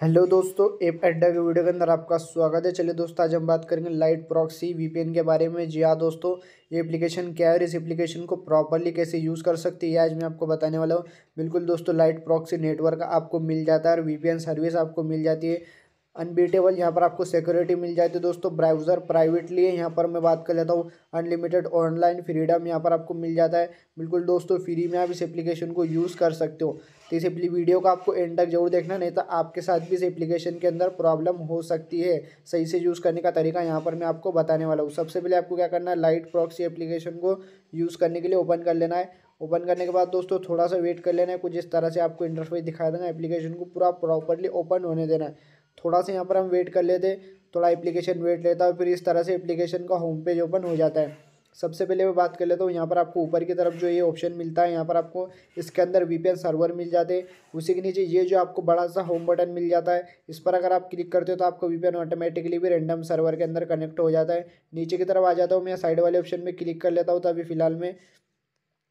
Hello दोस्तों, app अड्डा के वीडियो के अंदर आपका स्वागत है। चलिए दोस्तों, आज हम बात करेंगे लाइट प्रॉक्सी वीपीएन के बारे में। जी हाँ दोस्तों, ये एप्लीकेशन क्या है और इस एप्लीकेशन को प्रॉपरली कैसे यूज़ कर सकते हैं, आज मैं आपको बताने वाला हूँ। बिल्कुल दोस्तों लाइट प्रॉक्सी नेटवर्क आपको मिल जाता है और वीपीएन सर्विस आपको मिल जाती है। अनबीटेबल यहाँ पर आपको सिक्योरिटी मिल जाती है। दोस्तों ब्राउज़र प्राइवेटली है यहाँ पर मैं बात कर लेता हूँ। अनलिमिटेड ऑनलाइन फ्रीडम यहाँ पर आपको मिल जाता है। बिल्कुल दोस्तों फ्री में आप इस एप्लीकेशन को यूज़ कर सकते हो। तो इस वीडियो को आपको एंड तक ज़रूर देखना, नहीं तो आपके साथ भी इस एप्लीकेशन के अंदर प्रॉब्लम हो सकती है। सही से यूज़ करने का तरीका यहाँ पर मैं आपको बताने वाला हूँ। सबसे पहले आपको क्या करना है? लाइट प्रॉक्सी एप्लीकेशन को यूज़ करने के लिए ओपन कर लेना है। ओपन करने के बाद दोस्तों, थोड़ा सा वेट कर लेना है। कुछ इस तरह से आपको इंटरफेस दिखा देना एप्लीकेशन को पूरा प्रॉपरली ओपन होने देना है। थोड़ा सा यहाँ पर हम वेट कर लेते, थोड़ा एप्लीकेशन वेट लेता है फिर इस तरह से एप्लीकेशन का होम पेज ओपन हो जाता है। सबसे पहले मैं बात कर लेता हूँ, यहाँ पर आपको ऊपर की तरफ़ जो ये ऑप्शन मिलता है, यहाँ पर आपको इसके अंदर वीपीएन सर्वर मिल जाते, उसी के नीचे ये जो आपको बड़ा सा होम बटन मिल जाता है, इस पर अगर आप क्लिक करते हो तो आपको वीपीएन ऑटोमेटिकली भी रैंडम सर्वर के अंदर कनेक्ट हो जाता है। नीचे की तरफ़ आ जाता हूँ, मैं साइड वाले ऑप्शन में क्लिक कर लेता हूँ तो अभी फ़िलहाल में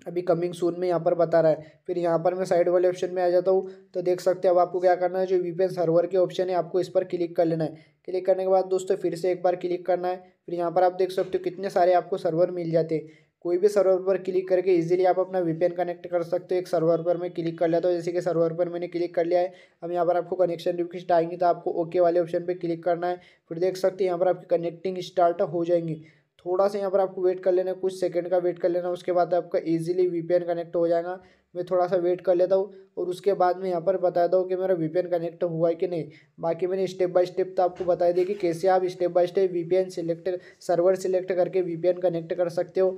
अभी कमिंग सून में यहाँ पर बता रहा है। फिर यहाँ पर मैं साइड वाले ऑप्शन में आ जाता हूँ तो देख सकते हैं अब आपको क्या करना है, जो वीपीएन सर्वर के ऑप्शन है, आपको इस पर क्लिक कर लेना है। क्लिक करने के बाद दोस्तों फिर से एक बार क्लिक करना है। फिर यहाँ पर आप देख सकते हो कितने सारे आपको सर्वर मिल जाते हैं। कोई भी सर्वर पर क्लिक करके इजीली आप अपना वीपीएन कनेक्ट कर सकते हो। एक सर्वर पर मैं क्लिक कर लेता हूँ, जैसे कि सर्वर पर मैंने क्लिक कर लिया है। अब यहाँ पर आपको कनेक्शन रिक्वेस्ट आएँगी तो आपको ओके वाले ऑप्शन पर क्लिक करना है। फिर देख सकते हैं यहाँ पर आपकी कनेक्टिंग स्टार्ट हो जाएँगी। थोड़ा सा यहाँ पर आपको वेट कर लेना कुछ सेकंड का वेट कर लेना उसके बाद आपका इजीली वीपीएन कनेक्ट हो जाएगा। मैं थोड़ा सा वेट कर लेता हूँ और उसके बाद में यहाँ पर बताता हूँ कि मेरा वीपीएन कनेक्ट हुआ है कि नहीं। बाकी मैंने स्टेप बाय स्टेप तो आपको बता दिया कि कैसे आप step by step VPN select server select करके वीपीएन कनेक्ट कर सकते हो।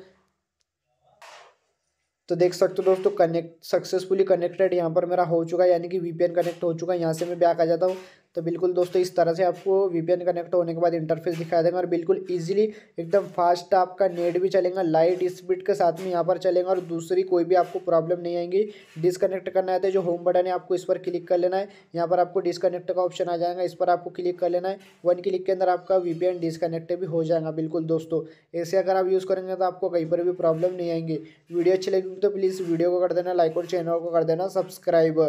तो देख सकते हो दोस्तों कनेक्ट सक्सेसफुली कनेक्टेड यहाँ पर मेरा हो चुका है, यानी कि वीपीएन कनेक्ट हो चुका है। यहाँ से मैं बैक आ जाता हूँ। तो बिल्कुल दोस्तों, इस तरह से आपको वीपीएन कनेक्ट होने के बाद इंटरफेस दिखा देंगे और बिल्कुल इजीली एकदम फास्ट आपका नेट भी चलेगा लाइट स्पीड के साथ में यहाँ पर चलेगा और दूसरी कोई भी आपको प्रॉब्लम नहीं आएँगी। डिसकनेक्ट करना है तो जो होम बटन है, आपको इस पर क्लिक कर लेना है। यहाँ पर आपको डिसकनेक्ट का ऑप्शन आ जाएगा, इस पर आपको क्लिक कर लेना है। वन क्लिक के अंदर आपका वीपीएन डिसकनेक्ट भी हो जाएगा बिल्कुल दोस्तों। ऐसे अगर आप यूज़ करेंगे तो आपको कहीं पर भी प्रॉब्लम नहीं आएँगी। वीडियो अच्छी लगेगी तो प्लीज़ वीडियो को कर देना लाइक और चैनल को कर देना सब्सक्राइब